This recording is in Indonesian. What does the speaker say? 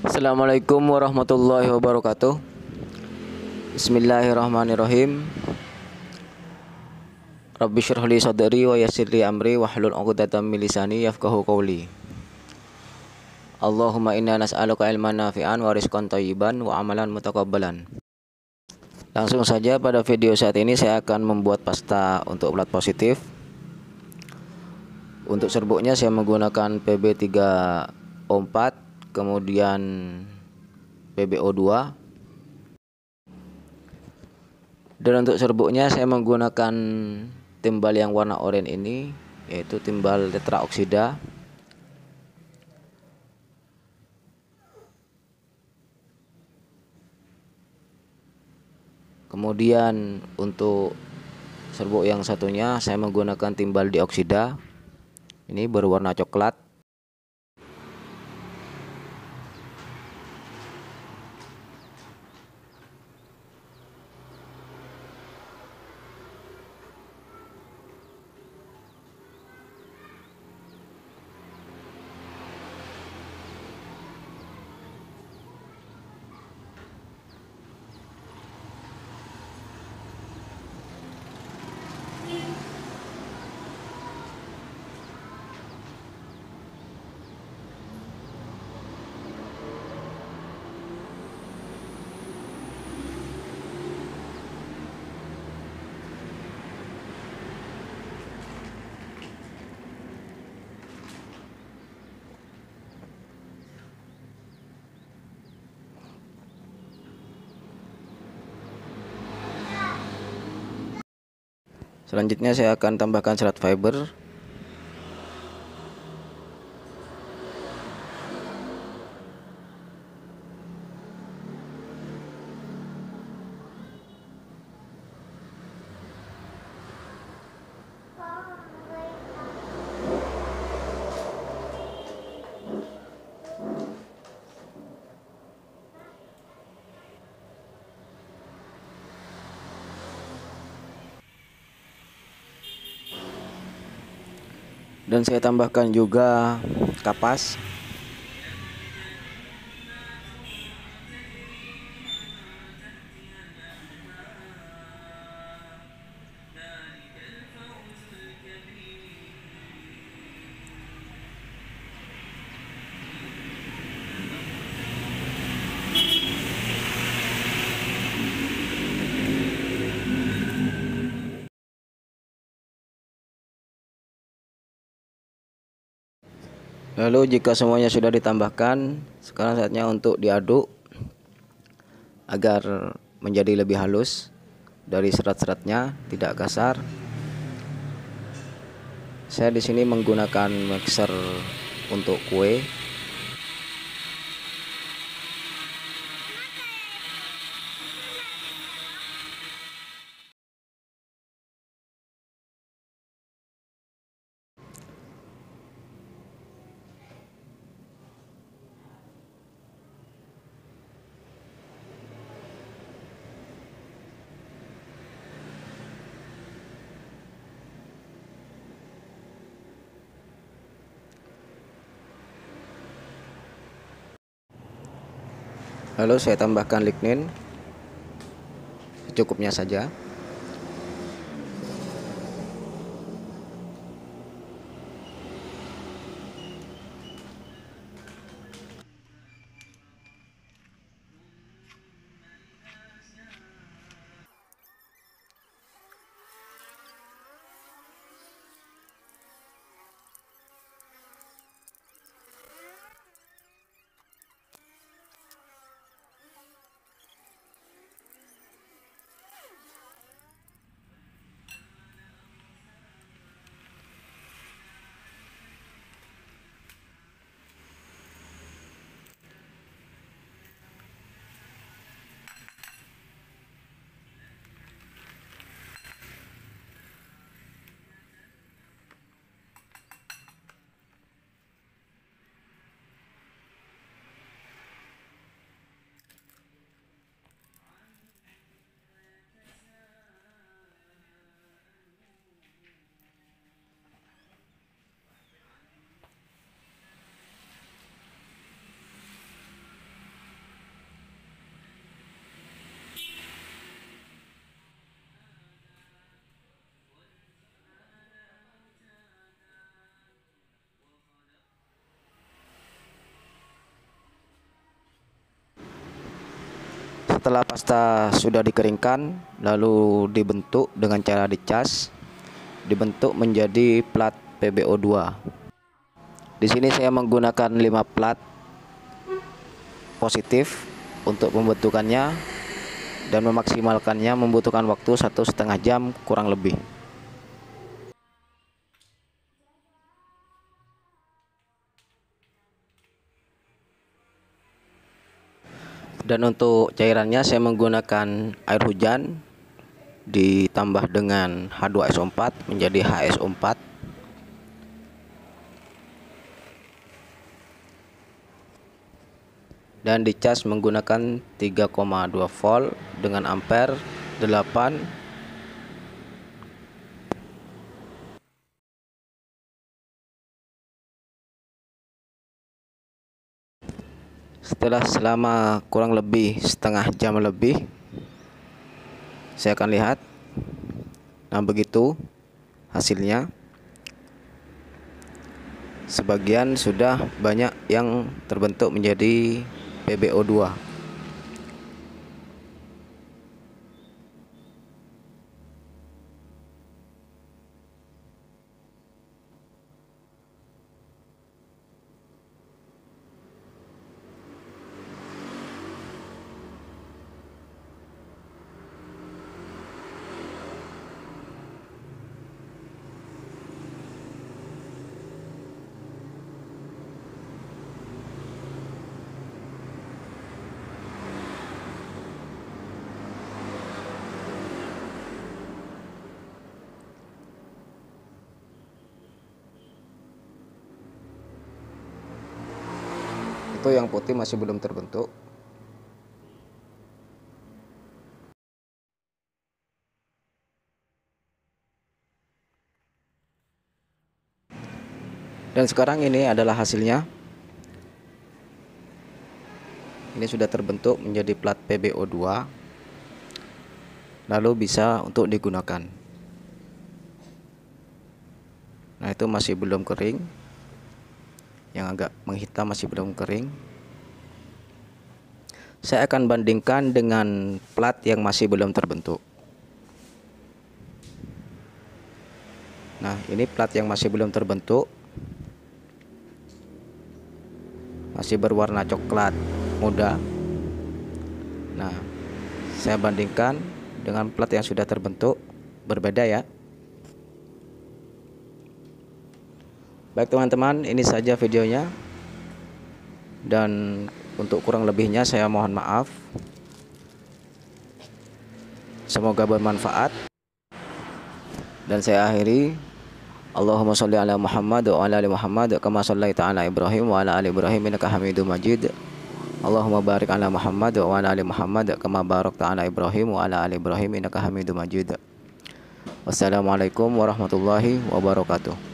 Assalamualaikum warahmatullahi wabarakatuh. Bismillahirrahmanirrahim. Rabbi syurhli sadri wa yassirli amri wahlul 'uqdatam min lisani yafqahu qawli. Allahumma inna nas'aluka ilman nafi'an wa rizqan thayyiban wa amalan mutakabbalan Langsung saja pada video saat ini saya akan membuat pasta untuk plat positif. Untuk serbuknya saya menggunakan PB3O4 kemudian PBO2 dan untuk serbuknya saya menggunakan timbal yang warna oranye ini yaitu timbal tetraoksida. Kemudian untuk serbuk yang satunya saya menggunakan timbal dioksida. Ini berwarna coklat Selanjutnya saya akan tambahkan serat fiber dan saya tambahkan juga kapas Lalu jika semuanya sudah ditambahkan, sekarang saatnya untuk diaduk agar menjadi lebih halus dari serat-seratnya, tidak kasar. Saya di sini menggunakan mixer untuk kue Lalu saya tambahkan lignin secukupnya saja. Setelah pasta sudah dikeringkan lalu dibentuk dengan cara dicas dibentuk menjadi plat PBO2 di sini saya menggunakan 5 plat positif untuk pembentukannya dan memaksimalkannya membutuhkan waktu satu setengah jam kurang lebih dan untuk cairannya saya menggunakan air hujan ditambah dengan H2SO4 menjadi HSO4 dan dicas menggunakan 3,2 volt dengan ampere 8 setelah selama kurang lebih setengah jam lebih saya akan lihat. Nah begitu hasilnya. Sebagian sudah banyak yang terbentuk menjadi PBO2 itu yang putih masih belum terbentuk. Dan sekarang ini adalah hasilnya. Ini sudah terbentuk menjadi plat PBO2 lalu bisa untuk digunakan. Nah itu masih belum kering yang agak menghitam masih belum kering. Saya akan bandingkan dengan plat yang masih belum terbentuk. Nah ini plat yang masih belum terbentuk. Masih berwarna coklat muda. Nah saya bandingkan dengan plat yang sudah terbentuk. Berbeda ya Baik teman-teman, ini saja videonya. Dan untuk kurang lebihnya saya mohon maaf. Semoga bermanfaat. Dan saya akhiri Allahumma sholli ala Muhammad wa ala ali Muhammad kama shallaita ala Ibrahim wa ala ali Ibrahim innaka Hamidum Majid. Allahumma barik ala Muhammad wa ala ali Muhammad kama barakta ala Ibrahim wa ala ali Ibrahim innaka Hamidum Majid. Wassalamualaikum warahmatullahi wabarakatuh.